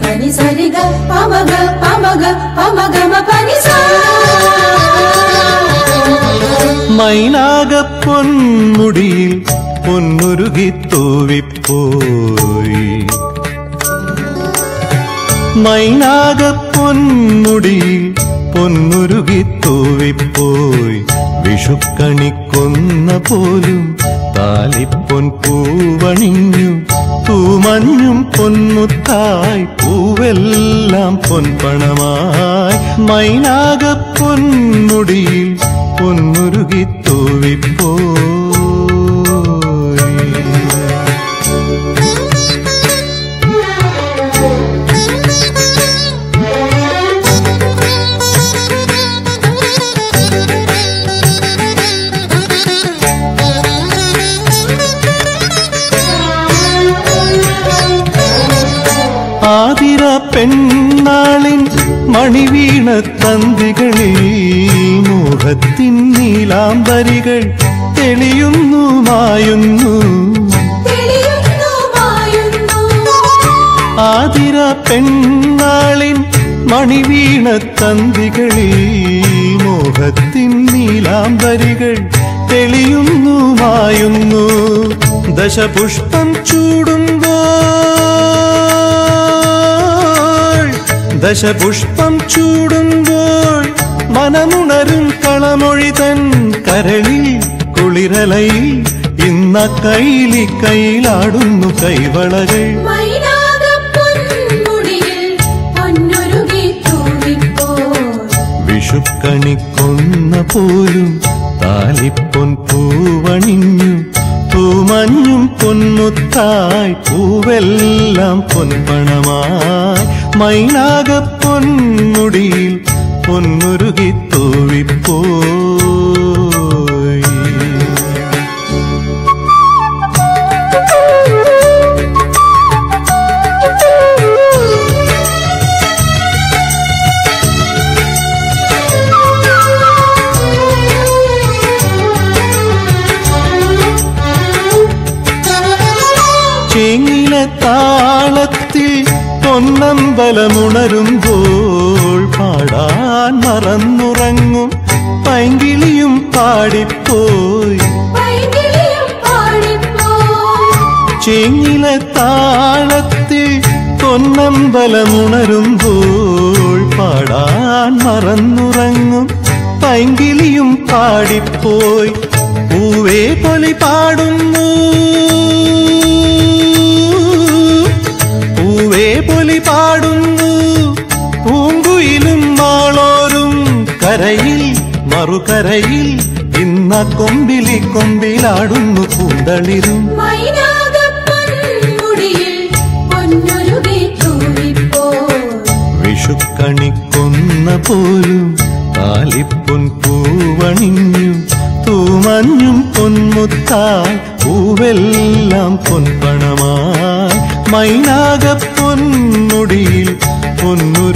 పని సరిగ పమగ పమగ పమగమ పని సా മൈനാക പൊന്മുടിയിൽ പൊന്നുരുകി തൂവിപ്പോയി മൈനാക പൊന്മുടിയിൽ പൊന്നുരുകി തൂവിപ്പോയി വിഷുക്കണിക്കൊന്ന പോലും താലിപ്പൊൻ പൂവണിഞ്ഞു തൂമഞ്ഞും പൊന്മുത്തായി പൂവെല്ലാം പൊൻപണമായി മൈനാക പൊന്മുടിയിൽ പൊന്നുരുകി തൂവിപ്പോയി. ആതിര പെണ്ണാളിൻ മണിവീണ തന്തികളിൽ മോഹത്തിൻ നീലാംബരികൾ തെളിയുന്നു മായുന്നു. തെളിയുന്നു മായുന്നു. ആതിര പെണ്ണാളിൻ മണിവീണ തന്തികളിൽ മോഹത്തിൻ നീലാംബരികൾ തെളിയുന്നു മായുന്നു. ദശപുഷ്പം ചൂടുമ്പോൾ ദശപുഷ്പം ചൂടുമ്പോൾ മനമുണരും കളമൊഴി തൻ കരളിൽ കുളിരലയിൽ ഇന്ന കൈലി കൈയിലാടുന്നു കൈവളകൾ വിഷുക്കണിക്കൊന്ന പോലും താലിപ്പൊൻ പൂവണിഞ്ഞു. പൂമഞ്ഞും പൊന്നുത്തായ് പൂവെല്ലാം പൊൻപണമായി. മൈനാക പൊന്മുടിയിൽ പൊന്നുരുകി തൂവിപ്പോയി പൊന്നമ്പലമുണരുമ്പോൾ പാടാൻ മറന്നുറങ്ങും. പൈങ്കിളിയും പാടിപ്പോയി. ചെങ്ങിലെ താളത്തിൽ പൊന്നമ്പലമുണരുമ്പോൾ പാടാൻ മറന്നുറങ്ങും. പൈങ്കിളിയും പാടിപ്പോയി. പൂവേ പൊലി പാടുന്നു. പൊലി പാടുന്നു. പൂങ്കുയിലും മാളോരും കരയിൽ മറുകരയിൽ ഇന്ന കൊമ്പിലി കൊമ്പിലാടുന്നു തൂവിപ്പോ വിഷുക്കണിക്കൊന്ന പോലും താലിപ്പൊൻ പൂവണിഞ്ഞു. തൂമഞ്ഞും പൊന്മുത്തായി പൂവെല്ലാം പൊൻപണമായി. മൈനാക പൊന്നുരുകി തൂവിപ്പോ